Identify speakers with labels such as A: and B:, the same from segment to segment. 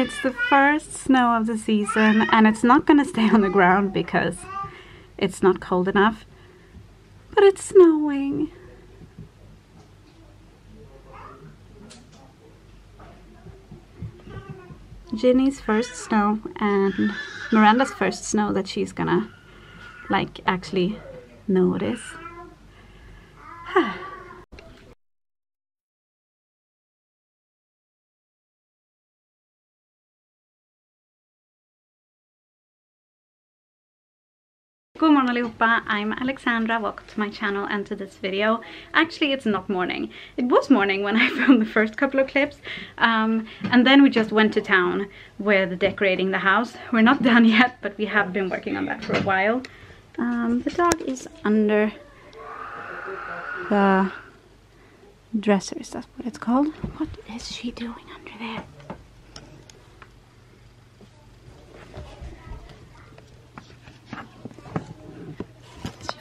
A: It's the first snow of the season and it's not gonna stay on the ground because it's not cold enough. But it's snowing. Ginny's first snow and Myranda's first snow that she's gonna like actually notice. allihopa, I'm Alexandra, welcome to my channel and to this video. Actually it's not morning, it was morning when I filmed the first couple of clips um, and then we just went to town with decorating the house. We're not done yet but we have been working on that for a while. Um, the dog is under the dresser, is that what it's called? What is she doing under there?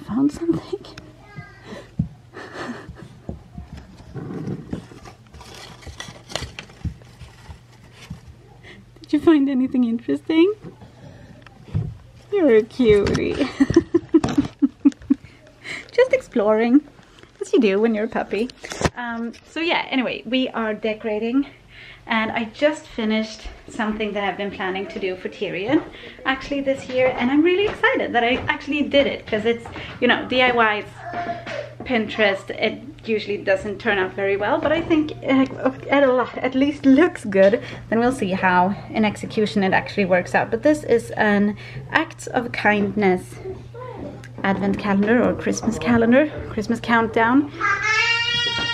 A: Found something. Did you find anything interesting? You're a cutie. Just exploring, as you do when you're a puppy. Um, so yeah, anyway, we are decorating and I just finished something that I've been planning to do for Tyrion actually this year and I'm really excited that I actually did it because it's you know DIY Pinterest it usually doesn't turn out very well but I think uh, at least looks good. Then we'll see how in execution it actually works out. But this is an acts of kindness advent calendar or Christmas calendar Christmas countdown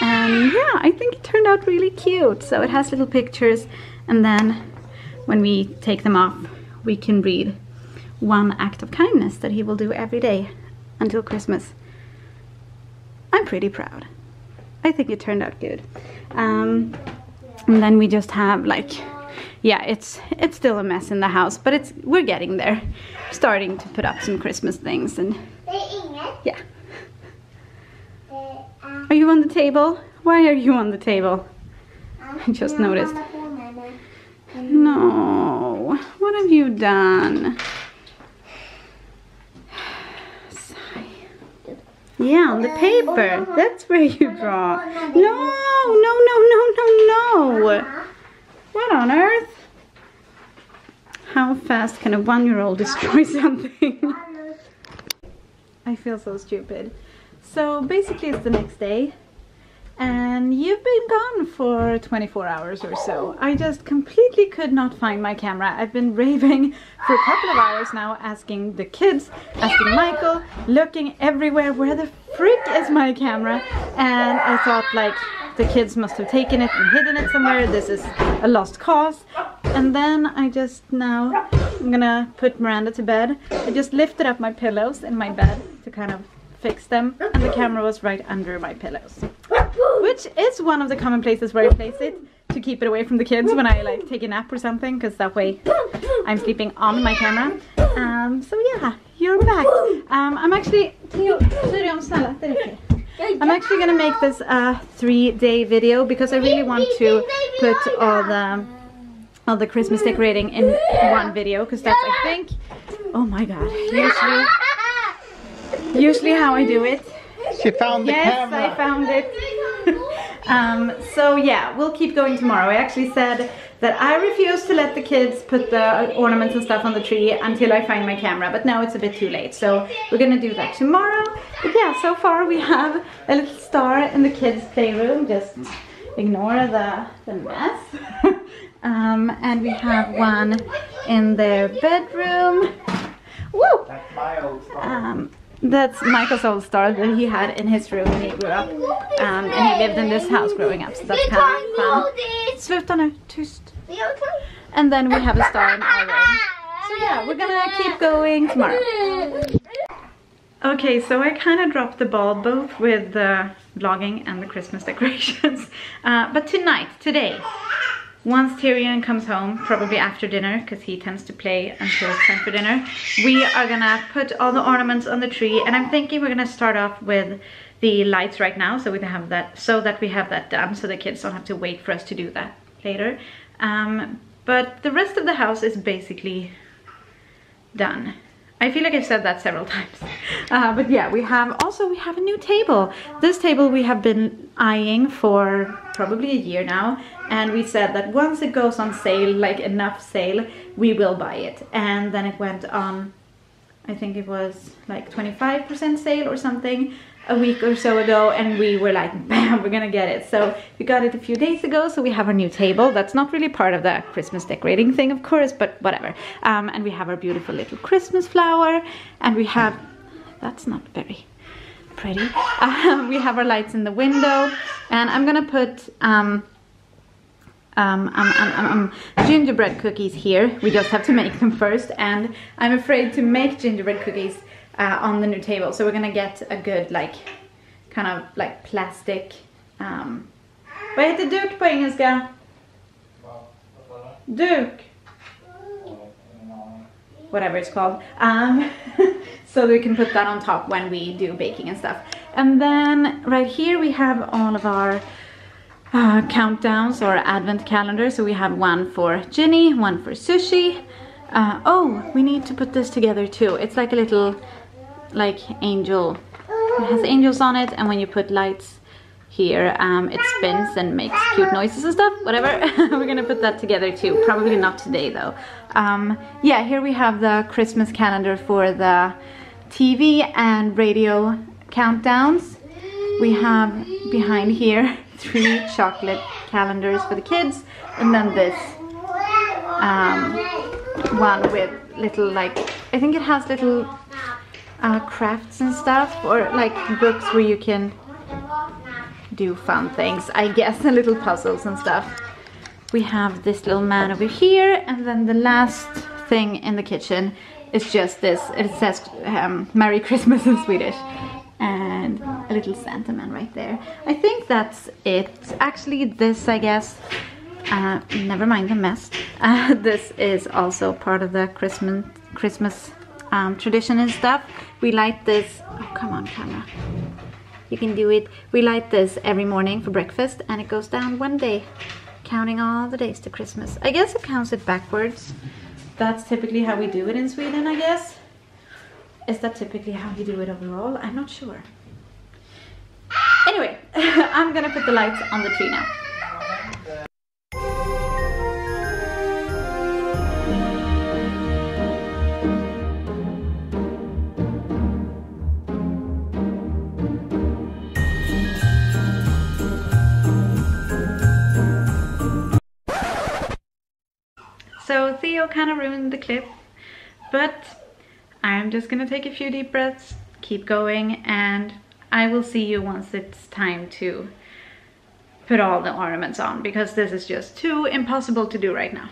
A: and yeah I think it turned out really cute. So it has little pictures and then when we take them off we can read one act of kindness that he will do every day until Christmas. I'm pretty proud. I think it turned out good. Um, and then we just have like yeah it's it's still a mess in the house but it's we're getting there. Starting to put up some Christmas things and yeah are you on the table? Why are you on the table? I just noticed. No, what have you done? Yeah, on the paper. That's where you draw. No, no, no, no, no, no. What on earth? How fast can a one-year-old destroy something? I feel so stupid. So basically it's the next day and you've been gone for 24 hours or so. I just completely could not find my camera. I've been raving for a couple of hours now asking the kids, asking Michael, looking everywhere, where the frick is my camera? And I thought like the kids must have taken it and hidden it somewhere. This is a lost cause. And then I just now, I'm gonna put Myranda to bed. I just lifted up my pillows in my bed to kind of fix them and the camera was right under my pillows. Which is one of the common places where I place it to keep it away from the kids when I like take a nap or something because that way I'm sleeping on my camera. Um, so yeah, you're back. Um, I'm actually, I'm actually gonna make this a three day video because I really want to put all the all the Christmas decorating in one video because that's I think oh my god usually usually how I do it.
B: She found the
A: yes,
B: camera.
A: Yes, I found it. um, so yeah, we'll keep going tomorrow. I actually said that I refuse to let the kids put the ornaments and stuff on the tree until I find my camera, but now it's a bit too late. So we're gonna do that tomorrow. But yeah, so far we have a little star in the kids' playroom. Just ignore the, the mess. um, and we have one in their bedroom. Woo!
B: That's my old star.
A: Um, that's Michael's old star that he had in his room when he grew up. Um, and he lived in this house growing up, so that's kind of fun. Sluta nu, tyst. And then we have a star in our room. So yeah, we're gonna keep going tomorrow. Okay, so I kind of dropped the ball both with the vlogging and the Christmas decorations. Uh, but tonight, today, once Tyrion comes home, probably after dinner, because he tends to play until it's time for dinner, we are gonna put all the ornaments on the tree, and I'm thinking we're gonna start off with the lights right now, so we can have that, so that we have that done, so the kids don't have to wait for us to do that later. Um, But the rest of the house is basically done. I feel like I've said that several times. Uh, but yeah, we have also, we have a new table. This table we have been eyeing for probably a year now. And we said that once it goes on sale, like enough sale, we will buy it. And then it went on, I think it was like 25% sale or something a week or so ago and we were like bam we're gonna get it so we got it a few days ago so we have our new table that's not really part of the christmas decorating thing of course but whatever um, and we have our beautiful little christmas flower and we have that's not very pretty um, we have our lights in the window and i'm gonna put um, um, um, um, um, gingerbread cookies here. We just have to make them first and I'm afraid to make gingerbread cookies uh, on the new table. So we're gonna get a good like kind of like plastic um, vad heter duk på engelska? Duk. Whatever it's called. Um, so we can put that on top when we do baking and stuff. And then right here we have all of our uh, countdowns or advent calendar. So we have one for Ginny, one for Sushi. Uh, oh, we need to put this together too. It's like a little like angel. It has angels on it and when you put lights here um, it spins and makes cute noises and stuff whatever we're gonna put that together too probably not today though um, yeah here we have the Christmas calendar for the TV and radio countdowns. We have behind here three chocolate calendars for the kids and then this um, one with little like I think it has little uh, crafts and stuff or like books where you can do fun things I guess and little puzzles and stuff we have this little man over here and then the last thing in the kitchen is just this. It says um, Merry Christmas in Swedish and a little Santa man right there. I think that's it. Actually this I guess uh, never mind the mess. Uh, this is also part of the Christmas Christmas um, tradition and stuff. We light this, oh come on camera, you can do it. We light this every morning for breakfast and it goes down one day, counting all the days to Christmas. I guess it counts it backwards. That's typically how we do it in Sweden, I guess. Is that typically how you do it overall? I'm not sure. Anyway, I'm gonna put the lights on the tree now. Kind of ruined the clip, but I'm just gonna take a few deep breaths, keep going, and I will see you once it's time to put all the ornaments on because this is just too impossible to do right now.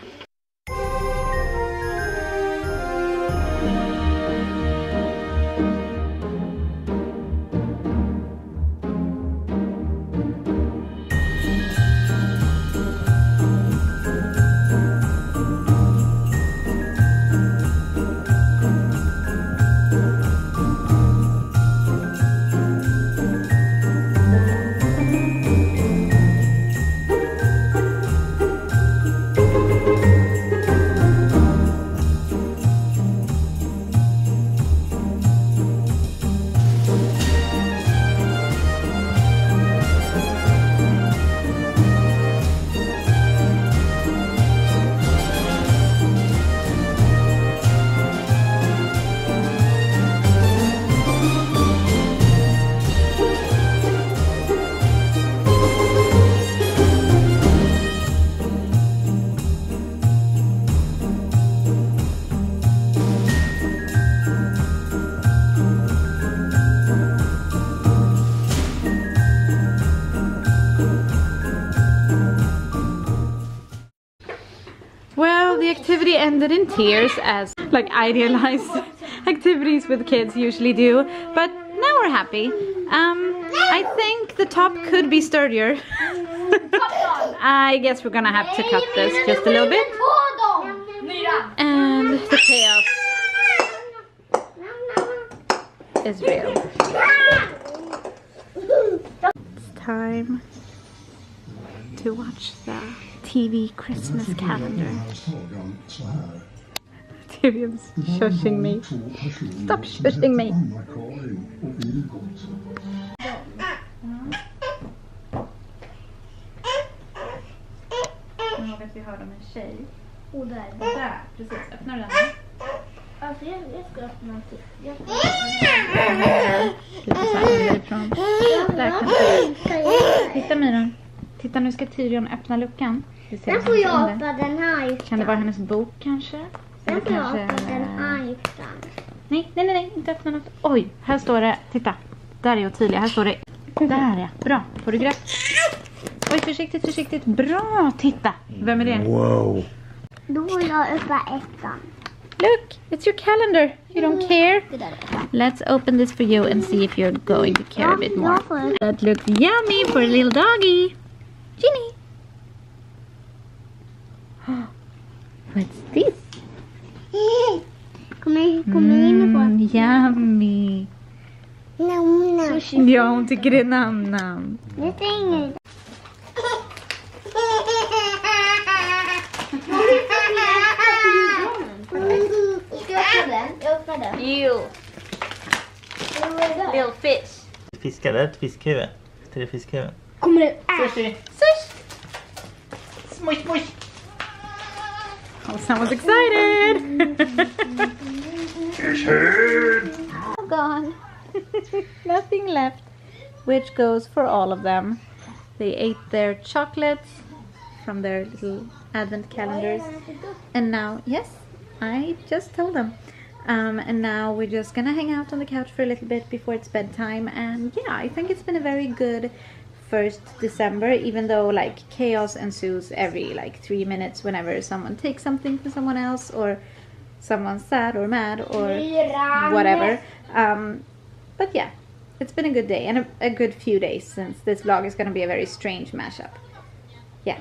A: Ended in tears as like idealized activities with kids usually do. But now we're happy. Um, I think the top could be sturdier. I guess we're gonna have to cut this just a little bit. And the chaos is real. It's time to watch the TV Christmas calendar. Tyrion's shushing me. Stop shushing me! Kom ihåg att vi har dem en tjej.
C: Och där.
A: Där, precis. Öppnar du den?
C: Alltså jag, ska öppna en till. Jag ska
A: öppna en till. Lite såhär, Där kanske. Titta Myran. Titta nu ska Tyrion öppna luckan.
C: Sen får jag öppna den här ytan.
A: Kan det vara hennes bok kanske?
C: Sen får jag öppna den
A: en,
C: här ytan.
A: Nej, nej, nej, nej, inte öppna något. Oj, här står det. Titta. Där är Ottilia. Här står det. Där ja. Bra. Får du grepp? Oj, försiktigt, försiktigt. Bra. Titta. Vem är det?
B: Wow!
C: Då får jag öppna ettan.
A: Look, it's your calendar. You don't care.
C: Det där är
A: Let's open this for you and see if you're going to care a bit more. That looks yummy for a little doggy. Ginny. What's this?
C: Kom in, kom in på.
A: Mm, yummy.
C: Nam, nam.
A: Ja, hon tycker det är nam-nam.
C: Det stänger. Ska jag öppnar den.
A: You, little fish.
D: Fiskar, det är ett fiskhuvud. Det är fiskhuvud.
C: Kommer det?
A: Sushi. Sush. Smush, smush. Oh, someone's excited. All gone. Nothing left, which goes for all of them. They ate their chocolates from their little advent calendars. And now, yes, I just told them. Um, and now we're just gonna hang out on the couch for a little bit before it's bedtime. And yeah, I think it's been a very good first December, even though like chaos ensues every like three minutes whenever someone takes something from someone else or someone's sad or mad or whatever. Um, but yeah, it's been a good day and a, a good few days since this vlog is gonna be a very strange mashup. Yeah.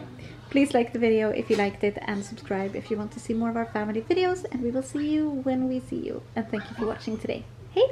A: Please like the video if you liked it and subscribe if you want to see more of our family videos and we will see you when we see you. And thank you for watching today. Hey